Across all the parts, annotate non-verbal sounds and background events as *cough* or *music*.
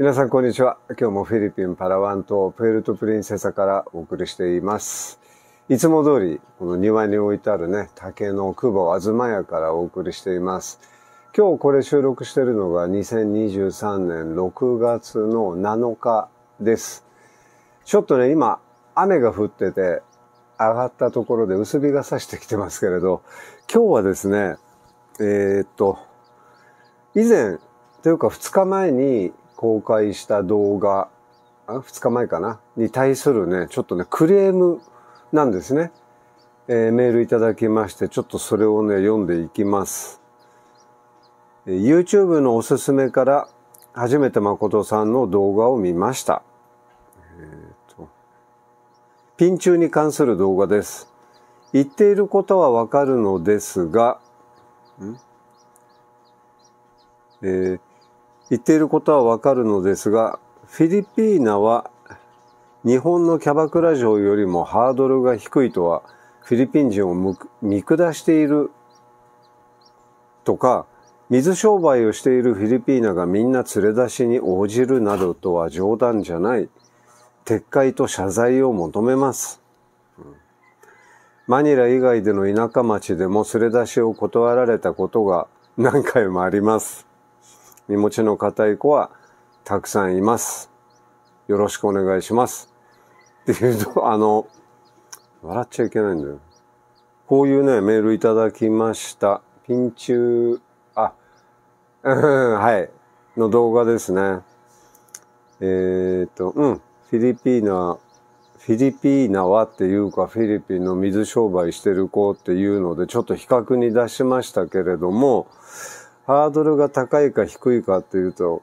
皆さんこんにちは。今日もフィリピンパラワン島プエルトプリンセサからお送りしています。いつも通り、この庭に置いてあるね、竹の久保東屋からお送りしています。今日これ収録しているのが2023年6月の7日です。ちょっとね、今、雨が降ってて、上がったところで薄日が差してきてますけれど、今日はですね、えー、っと、以前、というか2日前に公開した動画、あ2日前かな？に対するね、ちょっとね、クレームなんですね。えー、メールいただきまして、ちょっとそれをね、読んでいきます。YouTube のおすすめから、初めて誠さんの動画を見ました。えーと、ピン中に関する動画です。言っていることはわかるのですが、ん？えー、言っていることはわかるのですが、フィリピーナは日本のキャバクラ嬢よりもハードルが低いとはフィリピン人を見下しているとか、水商売をしているフィリピーナがみんな連れ出しに応じるなどとは冗談じゃない。撤回と謝罪を求めます。マニラ以外での田舎町でも連れ出しを断られたことが何回もあります。身持ちの固い子はたくさんいます。よろしくお願いします。っていうと、あの、笑っちゃいけないんだよ。こういうね、メールいただきました。ピンチュー、あ、*laughs* はい、の動画ですね。えっ、と、うん、フィリピーナ、フィリピーナはっていうか、フィリピンの水商売してる子っていうので、ちょっと比較に出しましたけれども、ハードルが高いか低いかっていうと、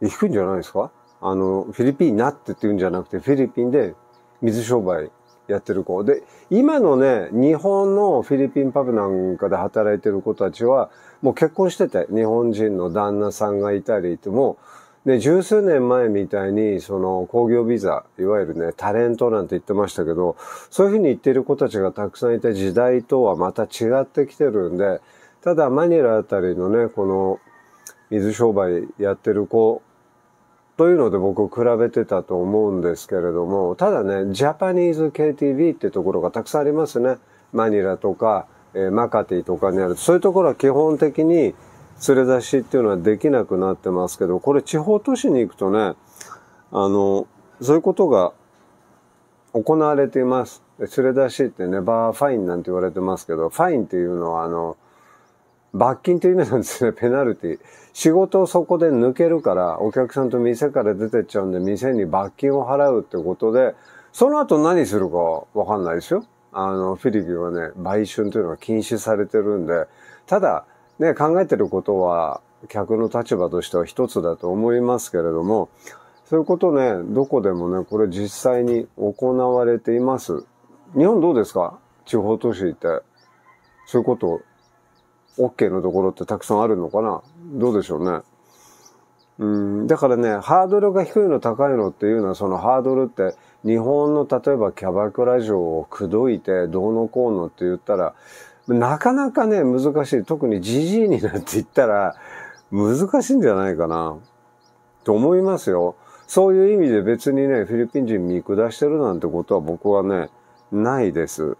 低いんじゃないですか？あの、フィリピンナってってるんじゃなくて、フィリピンで水商売やってる子。で、今のね、日本のフィリピンパブなんかで働いてる子たちは、もう結婚してて、日本人の旦那さんがいたりっても、で、十数年前みたいに、その工業ビザ、いわゆるね、タレントなんて言ってましたけど、そういうふうに言ってる子たちがたくさんいた時代とはまた違ってきてるんで、ただマニラあたりのね、この水商売やってる子というので僕比べてたと思うんですけれども、ただね、ジャパニーズ KTV ってところがたくさんありますね。マニラとか、えー、マカティとかにある。そういうところは基本的に連れ出しっていうのはできなくなってますけど、これ地方都市に行くとね、あの、そういうことが行われています。連れ出しってね、バーファインなんて言われてますけど、ファインっていうのはあの、罰金という意味なんですね、*laughs* ペナルティ。仕事をそこで抜けるから、お客さんと店から出てっちゃうんで、店に罰金を払うってことで、その後何するかわかんないですよ。あの、フィリピンはね、売春というのが禁止されてるんで、ただ、ね、考えてることは、客の立場としては一つだと思いますけれども、そういうことね、どこでもね、これ実際に行われています。日本どうですか？地方都市って。そういうこと OK のところってたくさんあるのかな？どうでしょうね。うん、だからね、ハードルが低いの高いのっていうのは、そのハードルって、日本の例えばキャバクラ嬢を口説いてどうのこうのって言ったら、なかなかね、難しい。特にじじいになって言ったら、難しいんじゃないかな。と思いますよ。そういう意味で別にね、フィリピン人見下してるなんてことは僕はね、ないです。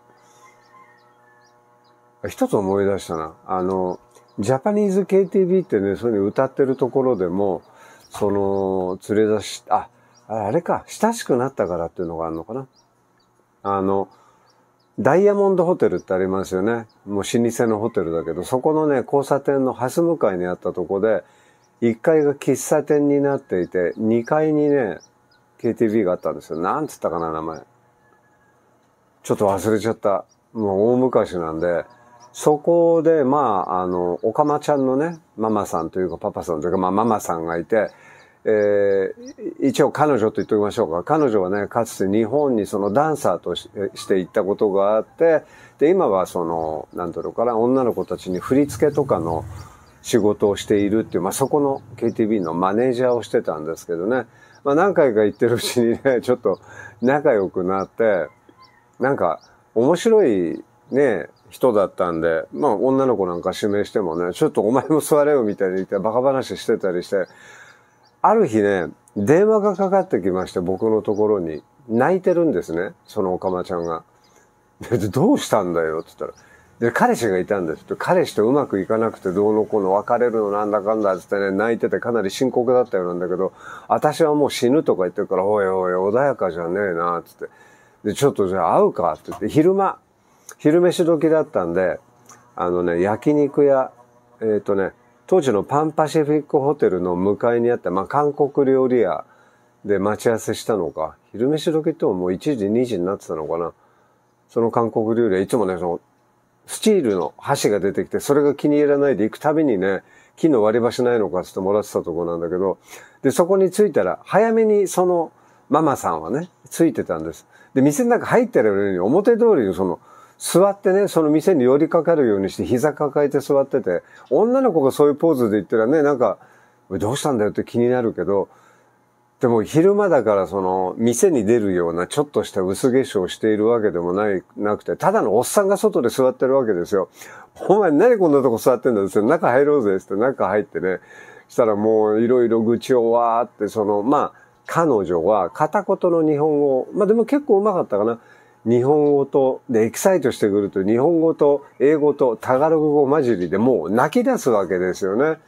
一つ思い出したな。あの、ジャパニーズ KTV ってね、そういうふうに歌ってるところでも、その、連れ出し、あ、あれか、親しくなったからっていうのがあるのかな。あの、ダイヤモンドホテルってありますよね。もう老舗のホテルだけど、そこのね、交差点のハス向かいにあったとこで、1階が喫茶店になっていて、2階にね、KTV があったんですよ。なんつったかな、名前。ちょっと忘れちゃった。もう大昔なんで、そこで、まあ、あの、おかまちゃんのね、ママさんというかパパさんというか、まあ、ママさんがいて、えー、一応彼女と言っておきましょうか。彼女はね、かつて日本にそのダンサーとして行ったことがあって、で、今はその、なんだろうかな、女の子たちに振り付けとかの仕事をしているっていう、まあ、そこの KTV のマネージャーをしてたんですけどね。まあ、何回か行ってるうちにね、ちょっと仲良くなって、なんか、面白いね、人だったんで、まあ女の子なんか指名してもね、ちょっとお前も座れよみたいに言ってバカ話してたりして、ある日ね、電話がかかってきまして、僕のところに。泣いてるんですね、そのおかまちゃんが。で、どうしたんだよって言ったら。で、彼氏がいたんです彼氏とうまくいかなくてどうのこうの別れるのなんだかんだってね、泣いててかなり深刻だったようなんだけど、私はもう死ぬとか言ってるから、おいおい、穏やかじゃねえな、つって。で、ちょっとじゃあ会うかって言って、昼間、昼飯時だったんで、あのね、焼肉屋、えっ、ー、とね、当時のパンパシフィックホテルの向かいにあった、まあ、韓国料理屋で待ち合わせしたのか、昼飯時ってももう1時、2時になってたのかな。その韓国料理屋、いつもね、そのスチールの箸が出てきて、それが気に入らないで行くたびにね、木の割り箸ないのかってもらってたとこなんだけど、で、そこに着いたら、早めにそのママさんはね、ついてたんです。で、店の中入ってるように、表通りにその、座ってね、その店に寄りかかるようにして膝抱えて座ってて、女の子がそういうポーズで言ったらね、なんか、どうしたんだよって気になるけど、でも昼間だからその店に出るようなちょっとした薄化粧しているわけでもない、なくて、ただのおっさんが外で座ってるわけですよ。お前何こんなとこ座ってんだって中入ろうぜって中入ってね、したらもういろいろ愚痴をわーってその、まあ、彼女は片言の日本語、まあでも結構うまかったかな。日本語と、で、エキサイトしてくると日本語と英語とタガログ語混じりでもう泣き出すわけですよね。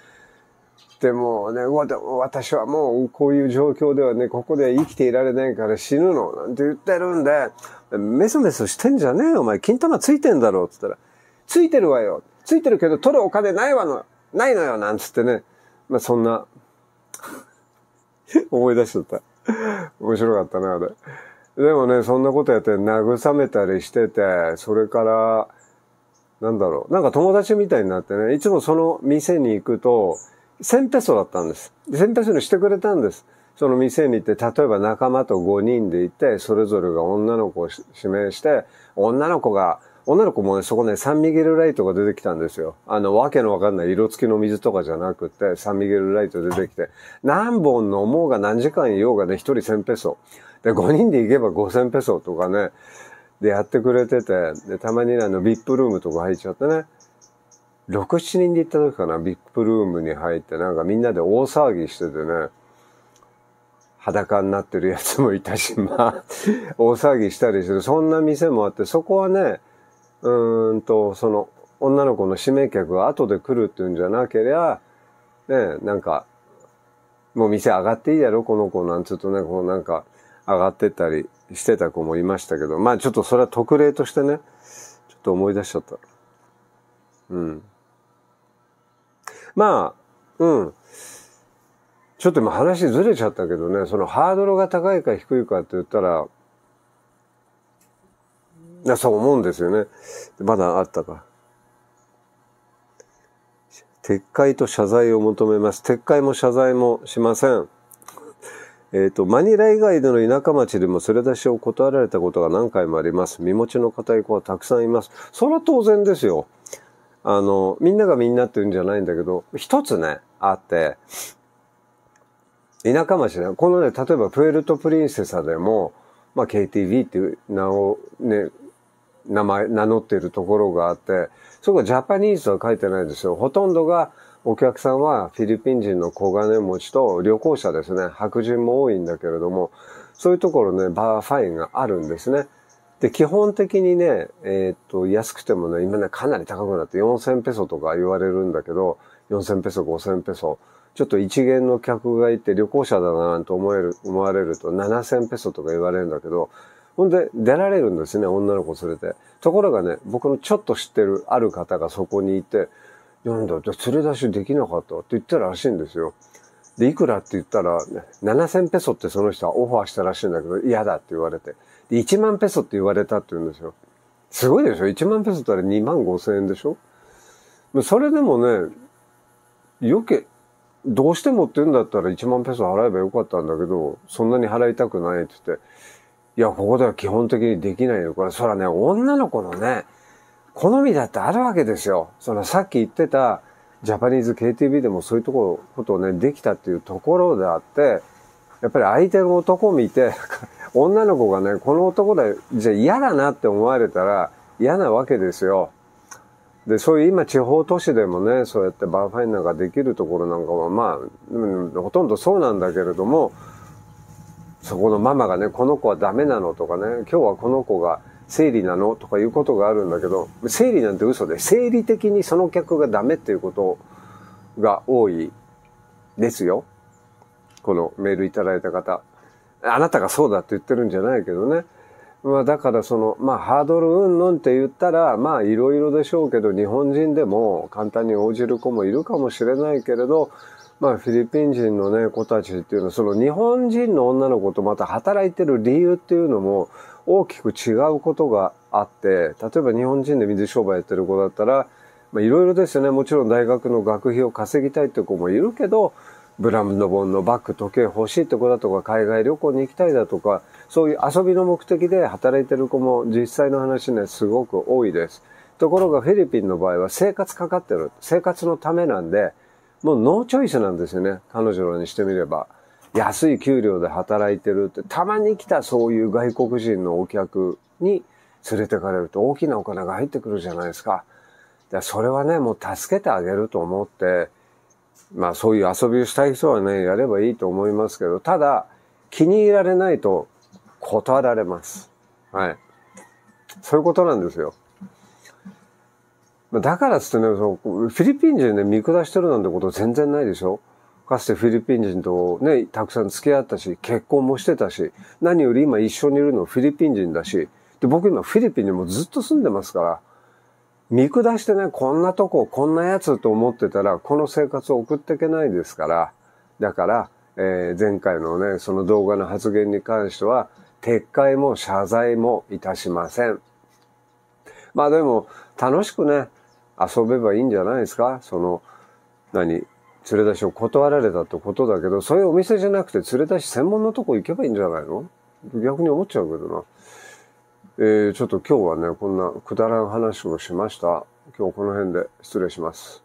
でもね、私はもうこういう状況ではね、ここで生きていられないから死ぬの、なんて言ってるんで、メソメソしてんじゃねえよ、お前、金玉ついてんだろ、つったら、ついてるわよ。ついてるけど取るお金ないわの、ないのよ、なんつってね。まあ、そんな *laughs* 思い出しちゃった。面白かったね、あれ。でもね、そんなことやって慰めたりしてて、それから、なんだろう。なんか友達みたいになってね、いつもその店に行くと、1000ペソだったんです。1000ペソにしてくれたんです。その店に行って、例えば仲間と5人で行って、それぞれが女の子を指名して、女の子が、女の子もね、そこね、サンミゲルライトが出てきたんですよ。あの、わけのわかんない色付きの水とかじゃなくて、サンミゲルライト出てきて、何本飲もうが何時間いようがね、1人1000ペソ。で、5人で行けば5000ペソとかね、でやってくれてて、で、たまにねあの、ビップルームとか入っちゃってね、6、7人で行った時かな、ビップルームに入って、なんかみんなで大騒ぎしててね、裸になってるやつもいたし、まあ、大騒ぎしたりする、そんな店もあって、そこはね、うんと、その、女の子の指名客が後で来るっていうんじゃなけりゃ、ね、なんか、もう店上がっていいやろ、この子なんつうとね、こうなんか、上がってったりしてた子もいましたけど、まあちょっとそれは特例としてね、ちょっと思い出しちゃった。うん。まあ、うん。ちょっと今話ずれちゃったけどね、そのハードルが高いか低いかって言ったら、いそう思うんですよね。まだあったか。撤回と謝罪を求めます。撤回も謝罪もしません。えっ、ー、と、マニラ以外での田舎町でも連れ出しを断られたことが何回もあります。身持ちの固い子はたくさんいます。それは当然ですよ。あの、みんながみんなって言うんじゃないんだけど、一つね、あって、田舎町ね、このね、例えばプエルトプリンセサでも、まあ KTV っていう名をね、名前、名乗っているところがあって、そこジャパニーズは書いてないですよ。ほとんどがお客さんはフィリピン人の小金持ちと旅行者ですね。白人も多いんだけれども、そういうところね、バーファインがあるんですね。で、基本的にね、えー、っと、安くてもね、今ね、かなり高くなって4000ペソとか言われるんだけど、4000ペソ、5000ペソ。ちょっと一元の客がいて旅行者だなと思える、思われると7000ペソとか言われるんだけど、ほんで出られるんですね、女の子連れて。ところがね、僕のちょっと知ってるある方がそこにいて、なんだ、じゃあ連れ出しできなかったって言ったらしいんですよ。で、いくらって言ったら、7000ペソってその人はオファーしたらしいんだけど、嫌だって言われて。で、1万ペソって言われたって言うんですよ。すごいでしょ ?1 万ペソってあれ2万5千円でしょ？それでもね、よけ、どうしてもって言うんだったら1万ペソ払えばよかったんだけど、そんなに払いたくないって言って、いや、ここでは基本的にできないよ。これ、そらね、女の子のね、好みだってあるわけですよ。そのさっき言ってた、ジャパニーズ KTV でもそういうところ、ことをね、できたっていうところであって、やっぱり相手の男を見て、*laughs* 女の子がね、この男で、じゃ嫌だなって思われたら嫌なわけですよ。で、そういう今地方都市でもね、そうやってバーファイナーができるところなんかは、まあ、うん、ほとんどそうなんだけれども、そこのママがね、この子はダメなのとかね、今日はこの子が生理なのとかいうことがあるんだけど、生理なんて嘘で、生理的にその客がダメっていうことが多いですよ。このメールいただいた方。あなたがそうだって言ってるんじゃないけどね。まあだからその、まあハードルうんぬんって言ったら、まあいろいろでしょうけど、日本人でも簡単に応じる子もいるかもしれないけれど、まあフィリピン人のね、子たちっていうのは、その日本人の女の子とまた働いてる理由っていうのも大きく違うことがあって、例えば日本人で水商売やってる子だったら、まあいろいろですよね。もちろん大学の学費を稼ぎたいって子もいるけど、ブランド本のバッグ、時計欲しいって子だとか、海外旅行に行きたいだとか、そういう遊びの目的で働いてる子も実際の話ね、すごく多いです。ところがフィリピンの場合は生活かかってる。生活のためなんで、もうノーチョイスなんですよね。彼女らにしてみれば。安い給料で働いてるって、たまに来たそういう外国人のお客に連れてかれると大きなお金が入ってくるじゃないですか。それはね、もう助けてあげると思って、まあそういう遊びをしたい人はね、やればいいと思いますけど、ただ、気に入られないと断られます。はい。そういうことなんですよ。だからっつってね、そのフィリピン人で見下してるなんてこと全然ないでしょ？かつてフィリピン人とね、たくさん付き合ったし、結婚もしてたし、何より今一緒にいるのフィリピン人だし、で、僕今フィリピンにもずっと住んでますから、見下してね、こんなとこ、こんなやつと思ってたら、この生活を送っていけないですから、だから、えー、前回のね、その動画の発言に関しては、撤回も謝罪もいたしません。まあでも、楽しくね、遊べばいいんじゃないですか？その、何？連れ出しを断られたってことだけど、そういうお店じゃなくて連れ出し専門のとこ行けばいいんじゃないの？逆に思っちゃうけどな。えー、ちょっと今日はね、こんなくだらん話をしました。今日この辺で失礼します。